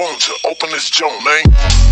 phone to open this joint, man.